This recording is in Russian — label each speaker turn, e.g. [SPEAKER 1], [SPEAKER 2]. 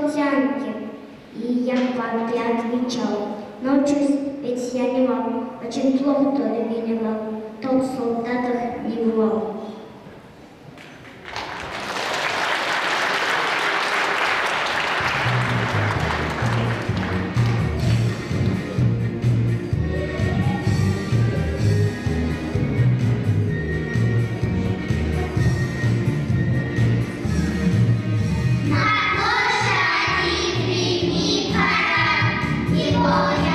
[SPEAKER 1] портянки. И я папе отвечал, научусь, ведь я не вам, очень а плохо то ли меня, толк в солдатах не бывал. Oh,